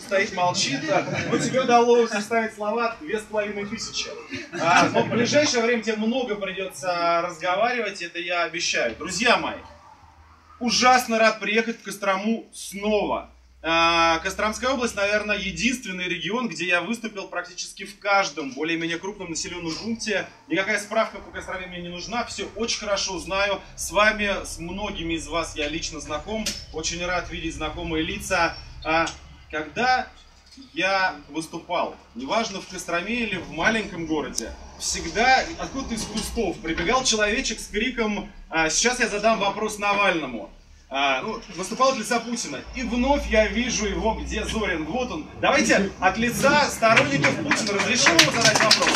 стоит, молчит. Но тебе удалось составить слова две с половиной тысячи. А, но в ближайшее время тебе много придется разговаривать, это я обещаю. Друзья мои, ужасно рад приехать в Кострому снова. А, Костромская область, наверное, единственный регион, где я выступил практически в каждом более-менее крупном населенном пункте. Никакая справка по Костроме мне не нужна, все очень хорошо знаю. С вами, с многими из вас я лично знаком, очень рад видеть знакомые лица. Когда я выступал, неважно в Костроме или в маленьком городе, всегда откуда-то из кустов прибегал человечек с криком «А, «Сейчас я задам вопрос Навальному». А, ну, выступал от лица Путина. И вновь я вижу его, где Зорин. Вот он. Давайте от лица сторонников Путина разрешим ему задать вопрос.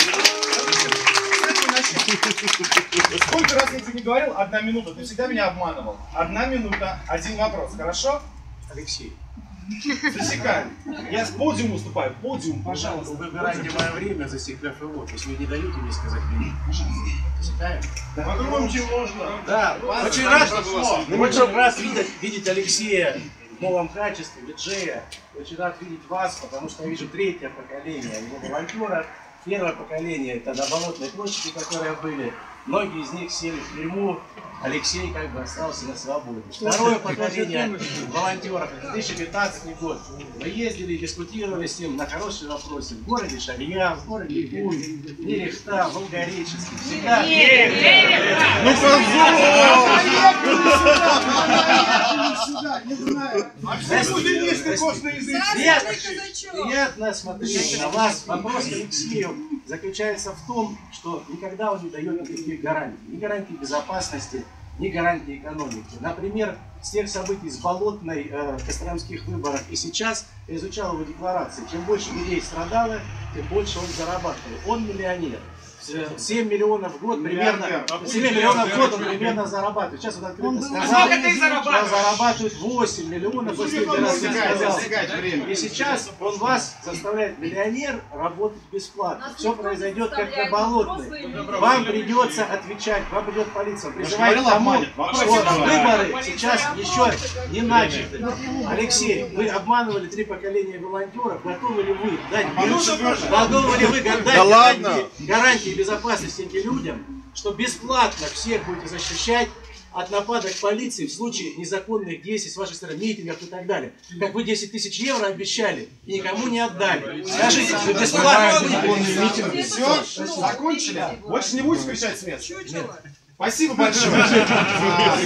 Сколько раз я тебе не говорил? Одна минута. Ты всегда меня обманывал. Одна минута, один вопрос. Хорошо? Алексей, Засекаем. Я с подиума уступаю. Подиум, пожалуйста. вы выбираете мое время, засекав его. То есть вы не даете мне сказать время. Засекаем? Погромче можно. Да, очень рад, очень рад видеть, видеть Алексея в новом качестве, диджея. Очень рад видеть вас, потому что я вижу третье поколение его волонтера. Первое поколение это на Болотной площади, которые были. Многие из них сели в тюрьму. Алексей как бы остался на свободе. Второе поколение волонтеров, это 2015 год. Мы ездили и дискутировали с ним на хорошие вопросы. В городе Шалья, в городе Куль, Нерехта, Волгореченске. Всегда... Ну Приятно, приятно смотреть на вас. Вопрос к Алексею заключается в том, что никогда он не дает никаких гарантий. Ни гарантий безопасности, ни гарантии экономики. Например, с тех событий с Болотной, э, Костромских выборах и сейчас я изучал его декларации. Чем больше людей страдало, тем больше он зарабатывал. Он миллионер. Э, 7 миллионов в год примерно, Миллиардер. 7 миллионов в год он примерно зарабатывает. Сейчас он открыто сказал, что зарабатывает 8 миллионов, сказал. И сейчас он вас заставляет миллионер работать бесплатно. Все произойдет как на болотной. Вам придется отвечать, вам придет полиция. Он Призывает к тому, что выборы сейчас еще не начаты. Алексей, вы обманывали три поколения волонтеров. Готовы ли вы дать готовы ли вы дать гарантии, гарантии безопасности этим людям, что бесплатно всех будете защищать от нападок полиции в случае незаконных действий с вашей стороны, митингов и так далее. Как вы 10 тысяч евро обещали и никому не отдали. Скажите, вы бесплатно Все, закончили? Больше не будете кричать с места? Спасибо большое.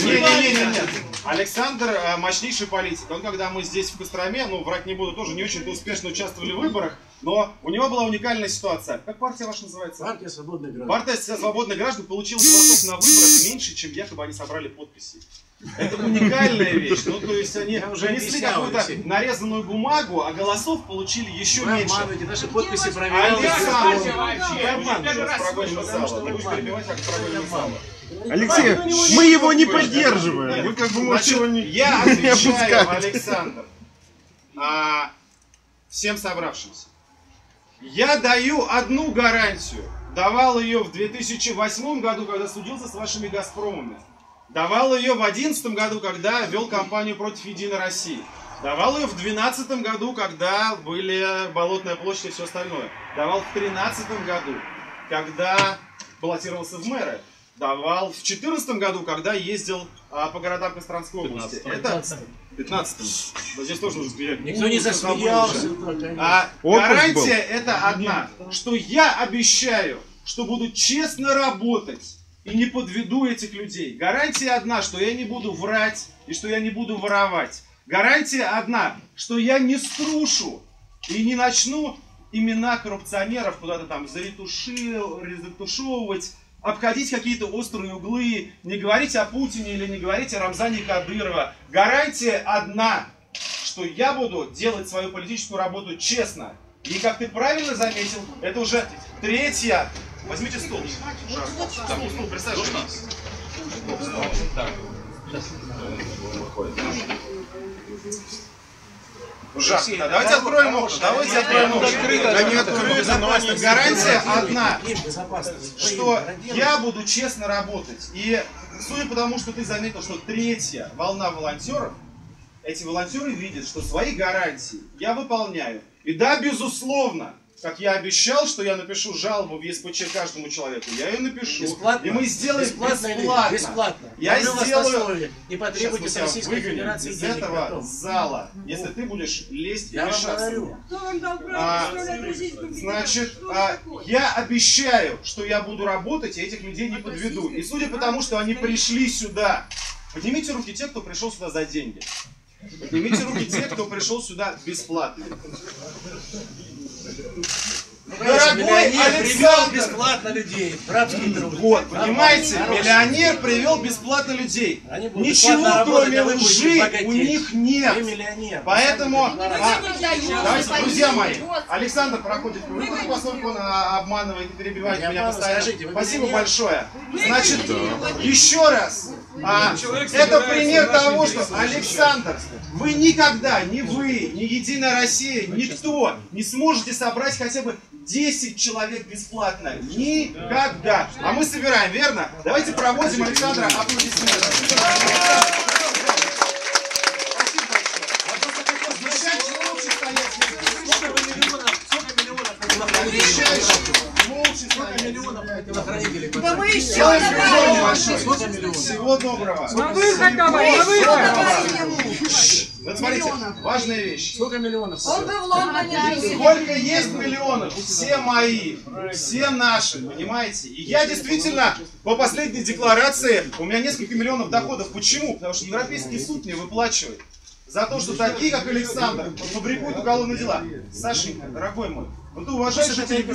Не-не-не-не. Александр э, мощнейший политик. Он, когда мы здесь в Костроме, ну, врать не буду, тоже не очень-то успешно участвовали в выборах, но у него была уникальная ситуация. Как партия ваша называется? Партия свободных граждан. Партия свободных граждан получила голосов на выборах меньше, чем якобы они собрали подписи. Это уникальная вещь. Ну, то есть они уже объяснял, какую-то нарезанную бумагу, а голосов получили еще Вы меньше. обманываете, наши подписи проверял. Александр, Вы я обманываете. сейчас прогоним из зала. Потому что Не вы будешь обманываете. перебивать, как прогоним из зала. Алексей, мы его не поддерживаем. Вы как бы можете его не, Я отвечаю. Александр, а, всем собравшимся. Я даю одну гарантию. Давал ее в 2008 году, когда судился с вашими «Газпромами». Давал ее в 2011 году, когда вел кампанию против «Единой России». Давал ее в 2012 году, когда были Болотная площадь и все остальное. Давал в 2013 году, когда баллотировался в мэры. Давал в 2014 году, когда ездил а, по городам Костромской области. Это 15 Здесь тоже нужно сказать. Никто не засмеялся. А гарантия это одна, что я обещаю, что буду честно работать и не подведу этих людей. Гарантия одна, что я не буду врать и что я не буду воровать. Гарантия одна, что я не струшу и не начну имена коррупционеров куда-то там заретушевывать, обходить какие-то острые углы, не говорить о Путине или не говорить о Рамзане Кадырова. Гарантия одна, что я буду делать свою политическую работу честно. И как ты правильно заметил, это уже третья. Возьмите стул. Пожалуйста. Стул, стул, присаживайтесь. Так. Ужасно. Да, давайте откроем окна. Давайте откроем окна. Да не открыто, но Гарантия одна что я буду честно работать. И судя по тому, что ты заметил, что третья волна волонтеров, эти волонтеры видят, что свои гарантии я выполняю. И да, безусловно, как я обещал, что я напишу жалобу в ЕСПЧ каждому человеку, я ее напишу. Бесплатно? И мы сделаем бесплатно. бесплатно. Бесплатно. Я вас сделаю... Не потребуйте Сейчас Российской выгоним Федерации из денег этого потом. зала, если ты будешь лезть Я и мешаться А, Федерацию? Значит, а, я обещаю, что я буду работать, и этих людей не подведу. И судя по тому, что они пришли сюда, поднимите руки те, кто пришел сюда за деньги. Поднимите руки те, кто пришел сюда бесплатно. Дорогой Миллионер привел Александр! бесплатно людей. в рабский труд. Вот, понимаете, миллионер привел бесплатно людей. Они будут Ничего, бесплатно работать, кроме а вы будете лжи, богатеть. у них нет. Миллионер. Поэтому, а, давайте, друзья мои, Александр проходит к выходу, поскольку он а, обманывает и перебивает Я меня обманываю, постоянно. скажите, вы Спасибо миллионер? большое. Значит, еще раз. А, это пример того, что Александр, вы никогда, ни вы, ни Единая Россия, никто не сможете собрать хотя бы 10 человек бесплатно. Никогда. А мы собираем, верно? Давайте проводим Александра аплодисменты. Спасибо большое. Я просто хотел замечать, молча стоять. Сколько вы миллионов, сколько миллионов Обещаю, телохранителей? молча Сколько стоять. миллионов телохранителей? Да вы еще миллионов? Всего доброго. На выход давай, на выход! Вот смотрите, важная вещь. Сколько миллионов? Он бы в Лондоне. Сколько есть миллионов? Все мои, все наши, понимаете? И я действительно, по последней декларации, у меня несколько миллионов доходов. Почему? Потому что Европейский суд мне выплачивает за то, что такие, как Александр, фабрикуют уголовные дела. Сашенька, дорогой мой, ну ты уважаешь жителей я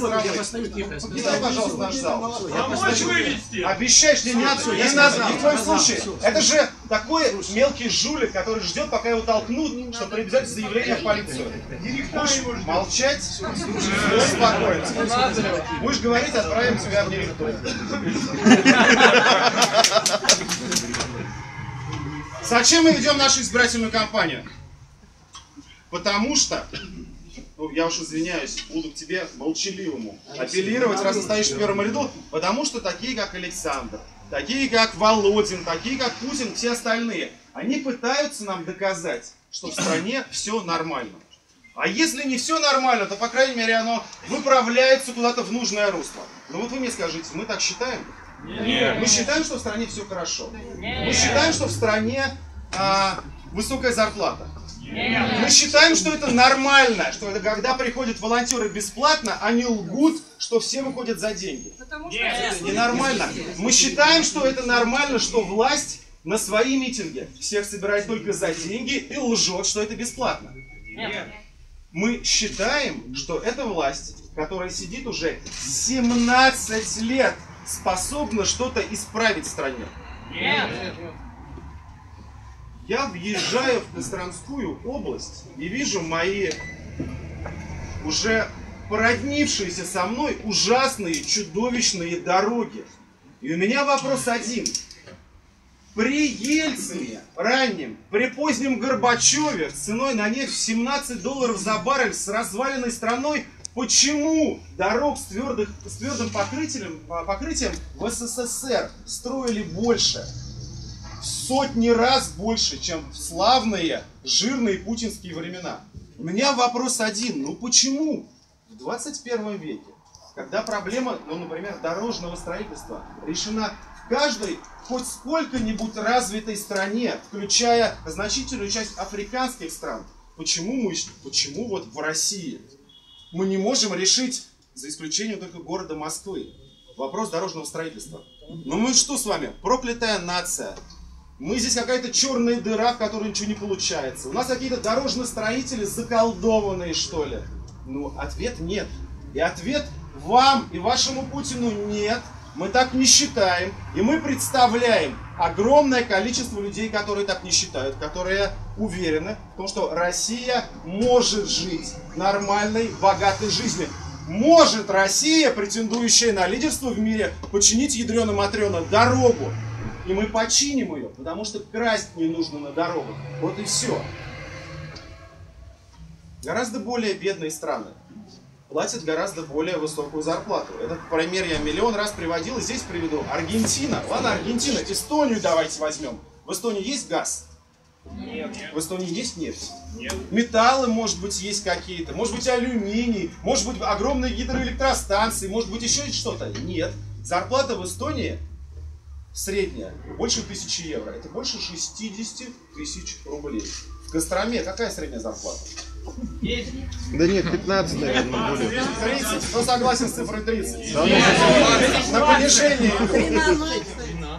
тихо. Покидай, пожалуйста, наш зал. Помочь вывести. Обещаешь, не надо, Всё, не я надо, ни в коем сказал, случае. Это же такой мелкий жулик, который ждет, пока его толкнут, чтобы написать заявление в полицию. Будешь молчать, спокойно. Будешь говорить, отправим тебя в директор. Зачем мы ведем нашу избирательную кампанию? Потому что, ну, я уж извиняюсь, буду к тебе молчаливому апеллировать, раз стоишь в первом ряду, потому что такие, как Александр, такие, как Володин, такие, как Путин, все остальные, они пытаются нам доказать, что в стране все нормально. А если не все нормально, то, по крайней мере, оно выправляется куда-то в нужное русло. Ну вот вы мне скажите, мы так считаем? Нет. Мы считаем, что в стране все хорошо. Мы считаем, что в стране а, высокая зарплата. Мы считаем, что это нормально, что это когда приходят волонтеры бесплатно, они лгут, что все выходят за деньги. Потому что Это ненормально. Мы считаем, что это нормально, что власть на свои митинги всех собирает только за деньги и лжет, что это бесплатно. Мы считаем, что эта власть, которая сидит уже 17 лет, способна что-то исправить в стране. Я въезжаю в Костромскую область и вижу мои уже породнившиеся со мной ужасные, чудовищные дороги. И у меня вопрос один. При Ельцине раннем, при позднем Горбачеве с ценой на нефть в 17 долларов за баррель с разваленной страной, почему дорог с, твердых, с твердым покрытием, покрытием в СССР строили больше? В сотни раз больше, чем в славные, жирные путинские времена. У меня вопрос один. Ну почему в 21 веке, когда проблема, ну, например, дорожного строительства решена в каждой хоть сколько-нибудь развитой стране, включая значительную часть африканских стран, почему мы, почему вот в России мы не можем решить, за исключением только города Москвы, вопрос дорожного строительства? Ну мы что с вами, проклятая нация, мы здесь какая-то черная дыра, в которой ничего не получается. У нас какие-то дорожные строители заколдованные, что ли? Ну, ответ нет. И ответ вам и вашему Путину нет. Мы так не считаем. И мы представляем огромное количество людей, которые так не считают, которые уверены в том, что Россия может жить нормальной, богатой жизнью. Может Россия, претендующая на лидерство в мире, починить ядреным матрена дорогу, и мы починим ее, потому что красть не нужно на дорогах. Вот и все. Гораздо более бедные страны платят гораздо более высокую зарплату. Этот пример я миллион раз приводил, и здесь приведу. Аргентина. Ладно, Аргентина. Эстонию давайте возьмем. В Эстонии есть газ? Нет. В Эстонии есть нефть? Нет. Металлы, может быть, есть какие-то, может быть, алюминий, может быть, огромные гидроэлектростанции, может быть, еще что-то. Нет. Зарплата в Эстонии средняя больше тысячи евро. Это больше 60 тысяч рублей. В Костроме какая средняя зарплата? Да нет, 15, наверное, будет. 30. Кто согласен с цифрой 30? На понижение.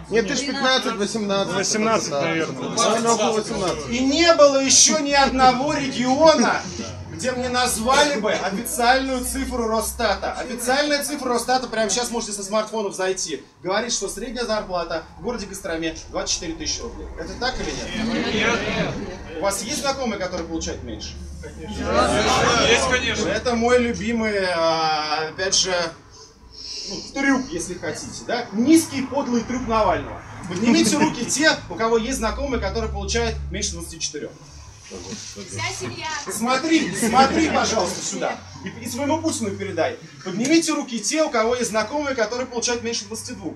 Нет, ты ж 15, 18. 18, наверное. Наверное, около 18. И не было еще ни одного региона, где мне назвали бы официальную цифру Росстата. Официальная цифра Росстата, прямо сейчас можете со смартфонов зайти, говорит, что средняя зарплата в городе Костроме 24 тысячи рублей. Это так или нет? Нет. У вас есть знакомые, которые получают меньше? Есть, конечно. Это мой любимый, а, опять же, ну, трюк, если хотите, да? Низкий подлый трюк Навального. Поднимите руки те, у кого есть знакомые, которые получают меньше 24. Вся семья. Смотри, смотри, пожалуйста, сюда. И, и своему Путину передай. Поднимите руки те, у кого есть знакомые, которые получают меньше 22.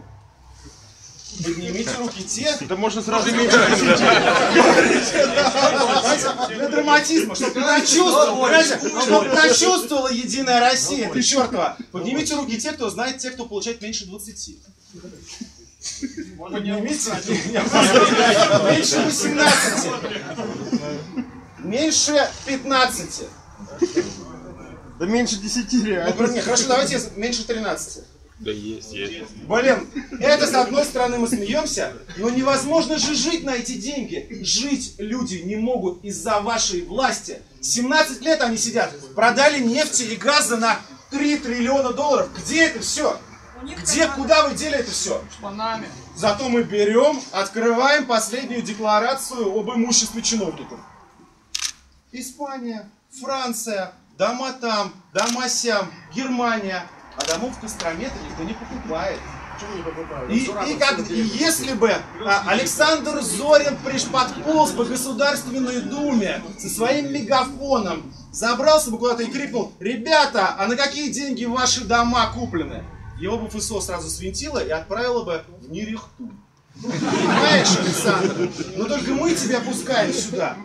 Поднимите руки те. Да можно сразу меньше. Драматизма, чтобы прочувствовал? Чтобы прочувствовала Единая Россия, ты чертова. Поднимите руки те, кто знает те, кто получает меньше 20. Поднимите. Меньше 18. Меньше 15. Да меньше 10 Ну, реально. нет, хорошо, давайте меньше 13. Да есть, есть. Блин, это с одной стороны мы смеемся, но невозможно же жить на эти деньги. Жить люди не могут из-за вашей власти. 17 лет они сидят, продали нефти и газа на 3 триллиона долларов. Где это все? Где, куда вы дели это все? Зато мы берем, открываем последнюю декларацию об имуществе чиновников. Испания, Франция, дома там, дома сям, Германия. А домов в Костроме-то никто не покупает. Почему не покупают? И, и как- и если бы а, Александр Зорин подполз по Государственной Думе со своим мегафоном, забрался бы куда-то и крикнул, ребята, а на какие деньги ваши дома куплены? Его бы ФСО сразу свинтило и отправило бы в Нерехту. Понимаешь, Александр? Но только мы тебя пускаем сюда.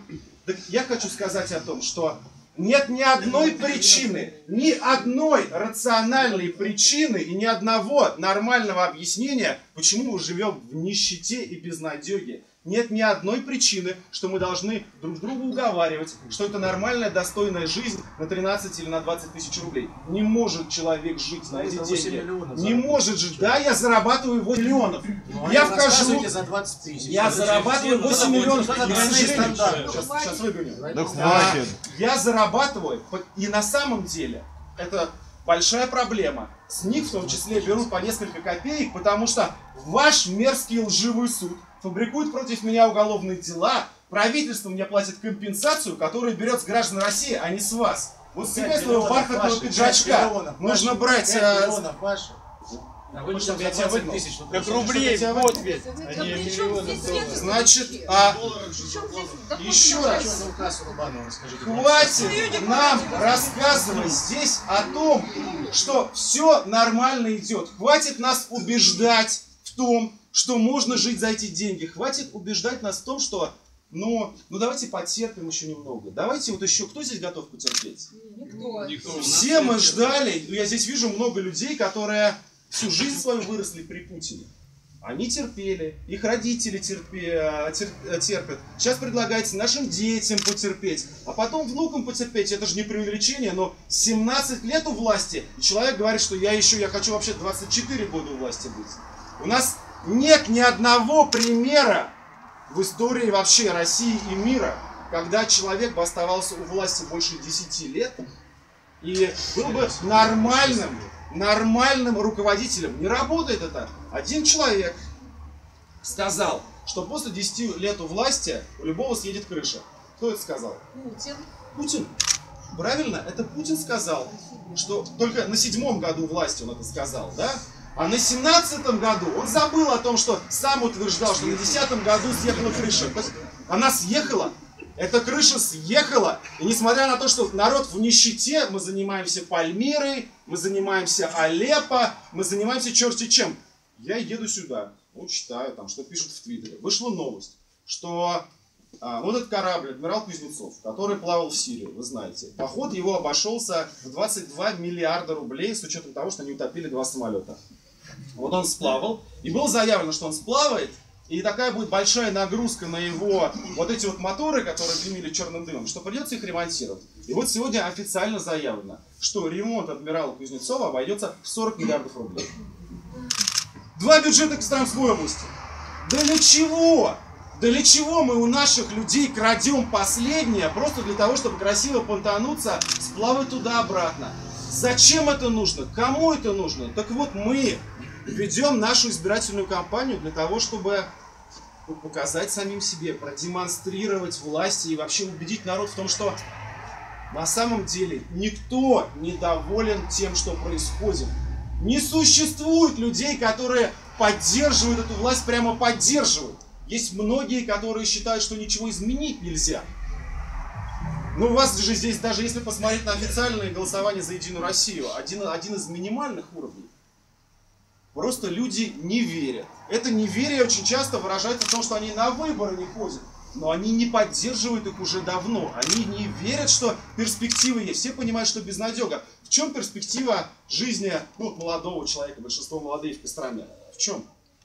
Так я хочу сказать о том, что нет ни одной причины, ни одной рациональной причины и ни одного нормального объяснения, почему мы живем в нищете и безнадеге. Нет ни одной причины, что мы должны друг друга уговаривать, что это нормальная, достойная жизнь на 13 или на 20 тысяч рублей. Не может человек жить на эти это 8 деньги. миллионов Не может же. Да, я зарабатываю 8 миллионов. Ну, Я они вхожу, за 20 тысяч. я зарабатываю 8 миллионов. Что И, за к двойные сожалению, стандарты? Сейчас, сейчас выгоню. Да хватит. Я зарабатываю, и на самом деле это большая проблема. С них в том числе берут по несколько копеек, потому что ваш мерзкий лживый суд фабрикует против меня уголовные дела, правительство мне платит компенсацию, которую берет с граждан России, а не с вас. Вот с тебя, Пять своего миллионов бархатного пиджачка, миллионов нужно брать... пять э, миллионов ваших. А вы что, я за тебя 20 выгнал. тысяч? ну, Как просто, рублей, вот ведь. Они миллионы долларов. Значит, а, еще раз. Хватит нам рассказывать здесь о том, что все нормально идет. Хватит нас убеждать в том, что можно жить за эти деньги. Хватит убеждать нас в том, что ну, ну давайте потерпим еще немного. Давайте вот еще, кто здесь готов потерпеть? Никто. Все мы ждали, ну, я здесь вижу много людей, которые всю жизнь свою выросли при Путине. Они терпели, их родители терпе- тер- терпят. Сейчас предлагаете нашим детям потерпеть, а потом внукам потерпеть. Это же не преувеличение, но 17 лет у власти, и человек говорит, что я еще, я хочу вообще 24 года у власти быть. У нас нет ни одного примера в истории вообще России и мира, когда человек бы оставался у власти больше 10 лет и был бы нормальным, нормальным руководителем. Не работает это. Один человек сказал, что после 10 лет у власти у любого съедет крыша. Кто это сказал? Путин. Путин. Правильно, это Путин сказал, что только на седьмом году власти он это сказал, да? А на семнадцатом году он забыл о том, что сам утверждал, что на десятом году съехала крыша. Она съехала, эта крыша съехала. И несмотря на то, что народ в нищете, мы занимаемся Пальмирой, мы занимаемся Алеппо, мы занимаемся черти чем. Я еду сюда, ну, читаю там, что пишут в Твиттере. Вышла новость, что А, вот этот корабль, адмирал Кузнецов, который плавал в Сирию, вы знаете. Поход его обошелся в 22 миллиарда рублей, с учетом того, что они утопили два самолета. Вот он сплавал, и было заявлено, что он сплавает, и такая будет большая нагрузка на его вот эти вот моторы, которые дымили черным дымом, что придется их ремонтировать. И вот сегодня официально заявлено, что ремонт адмирала Кузнецова обойдется в 40 миллиардов рублей. Два бюджета Костромской области. Да для чего? Да для чего мы у наших людей крадем последнее, просто для того, чтобы красиво понтануться, сплавать туда-обратно? Зачем это нужно? Кому это нужно? Так вот мы ведем нашу избирательную кампанию для того, чтобы ну, показать самим себе, продемонстрировать власти и вообще убедить народ в том, что на самом деле никто не доволен тем, что происходит. Не существует людей, которые поддерживают эту власть, прямо поддерживают. Есть многие, которые считают, что ничего изменить нельзя. Но у вас же здесь, даже если посмотреть на официальное голосование за Единую Россию, один, один из минимальных уровней. Просто люди не верят. Это неверие очень часто выражается в том, что они на выборы не ходят. Но они не поддерживают их уже давно. Они не верят, что перспективы есть. Все понимают, что безнадега. В чем перспектива жизни ну, молодого человека, большинство молодых в Костроме? В чем?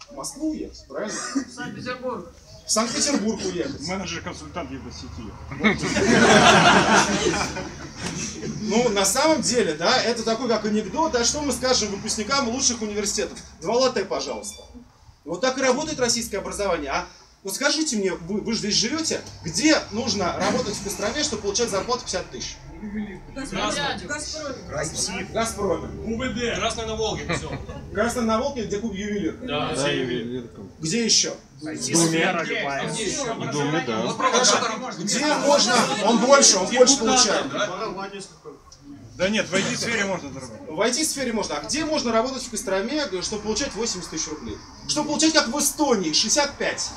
В Москву уехать, правильно? В Санкт-Петербург. В Санкт-Петербург уехать. Менеджер-консультант Евросети. Ну, на самом деле, да, это такой как анекдот, а что мы скажем выпускникам лучших университетов? Два латте, пожалуйста. Вот так и работает российское образование. А вот скажите мне, вы, вы же здесь живете, где нужно работать в Костроме, чтобы получать зарплату 50 тысяч? Газпром. В Газпроме. УВД. Красный на Волге. Все. Красный на Волге, где клуб ювелир. Да. Да, ювелирком. Где еще? Думе. В Думе, да. Где можно? Он больше, он больше получает. Да нет, в IT-сфере можно заработать. В IT-сфере можно. А где можно работать в Костроме, чтобы получать 80 тысяч рублей? Чтобы получать, как в Эстонии, 65.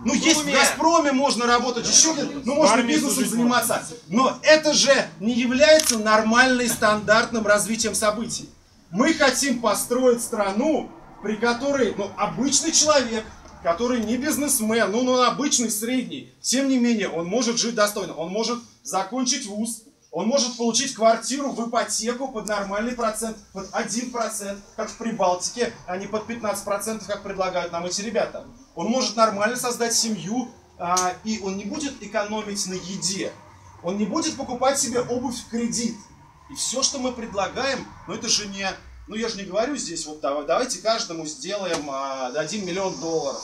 Ну, есть в Газпроме можно работать, еще ну, можно бизнесом заниматься. Но это же не является нормальным стандартным развитием событий. Мы хотим построить страну, при которой, ну, обычный человек, который не бизнесмен, ну, он обычный, средний, тем не менее, он может жить достойно, он может закончить вуз, он может получить квартиру в ипотеку под нормальный процент, под 1%, как в Прибалтике, а не под 15%, как предлагают нам эти ребята. Он может нормально создать семью, а, и он не будет экономить на еде. Он не будет покупать себе обувь в кредит. И все, что мы предлагаем, ну это же не... Ну я же не говорю здесь, вот давай, давайте каждому сделаем, а, дадим миллион долларов.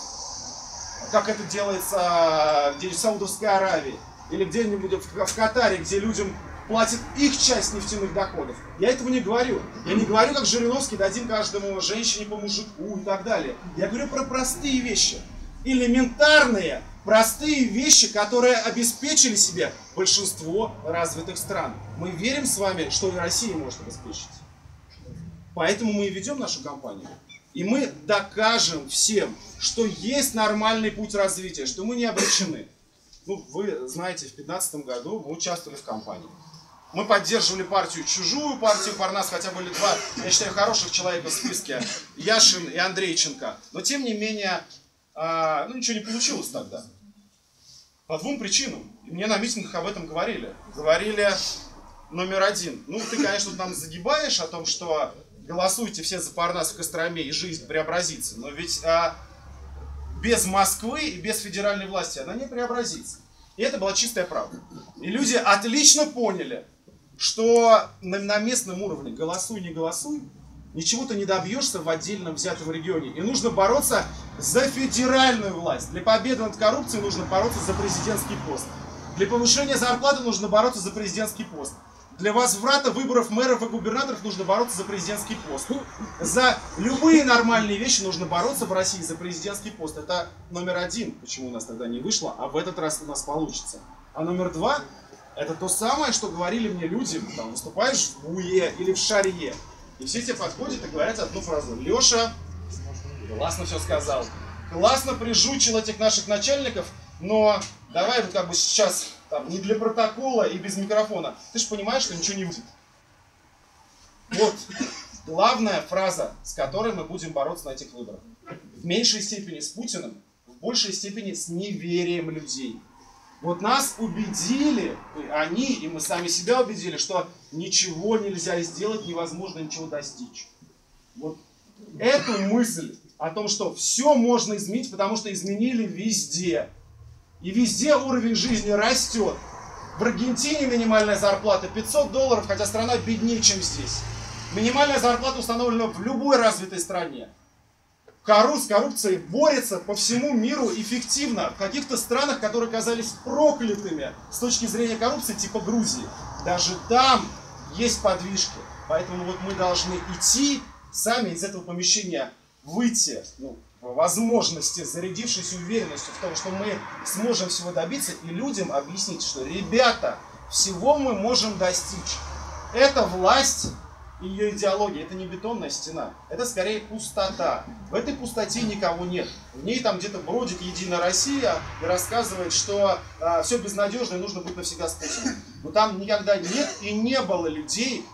Как это делается а, где-нибудь в Саудовской Аравии. Или где-нибудь в, Катаре, где людям платит их часть нефтяных доходов. Я этого не говорю. Я не говорю, как Жириновский, дадим каждому женщине по мужику и так далее. Я говорю про простые вещи. Элементарные, простые вещи, которые обеспечили себе большинство развитых стран. Мы верим с вами, что и Россия может обеспечить. Поэтому мы и ведем нашу кампанию. И мы докажем всем, что есть нормальный путь развития, что мы не обречены. Ну, вы знаете, в 2015 году мы участвовали в кампании. Мы поддерживали партию чужую, партию Парнас, хотя были два, я считаю, хороших человека в списке, Яшин и Андрейченко. Но тем не менее, а, ну ничего не получилось тогда. По двум причинам. И мне на митингах об этом говорили. Говорили номер один. Ну, ты, конечно, нам загибаешь о том, что голосуйте все за Парнас в Костроме и жизнь преобразится. Но ведь а, без Москвы и без федеральной власти она не преобразится. И это была чистая правда. И люди отлично поняли, что на, на местном уровне голосуй, не голосуй, ничего ты не добьешься в отдельном взятом регионе. И нужно бороться за федеральную власть. Для победы над коррупцией нужно бороться за президентский пост. Для повышения зарплаты нужно бороться за президентский пост. Для возврата выборов мэров и губернаторов нужно бороться за президентский пост. За любые нормальные вещи нужно бороться в России за президентский пост. Это номер один, почему у нас тогда не вышло, а в этот раз у нас получится. А номер два, это то самое, что говорили мне люди, там, выступаешь в УЕ или в Шарье. И все тебе подходят и говорят одну фразу. Леша, классно все сказал. Классно прижучил этих наших начальников, но давай вот как бы сейчас там, не для протокола и без микрофона. Ты же понимаешь, что ничего не будет. Вот главная фраза, с которой мы будем бороться на этих выборах. В меньшей степени с Путиным, в большей степени с неверием людей. Вот нас убедили, они и мы сами себя убедили, что ничего нельзя сделать, невозможно ничего достичь. Вот эту мысль о том, что все можно изменить, потому что изменили везде. И везде уровень жизни растет. В Аргентине минимальная зарплата 500 долларов, хотя страна беднее, чем здесь. Минимальная зарплата установлена в любой развитой стране. Кору с коррупцией борется по всему миру эффективно. В каких-то странах, которые казались проклятыми с точки зрения коррупции, типа Грузии, даже там есть подвижки. Поэтому вот мы должны идти сами из этого помещения, выйти ну, возможности, зарядившись уверенностью в том, что мы сможем всего добиться, и людям объяснить, что ребята, всего мы можем достичь. Это власть ее идеология, это не бетонная стена, это скорее пустота. В этой пустоте никого нет. В ней там где-то бродит Единая Россия и рассказывает, что а, все безнадежно и нужно быть навсегда способом. Но там никогда нет и не было людей,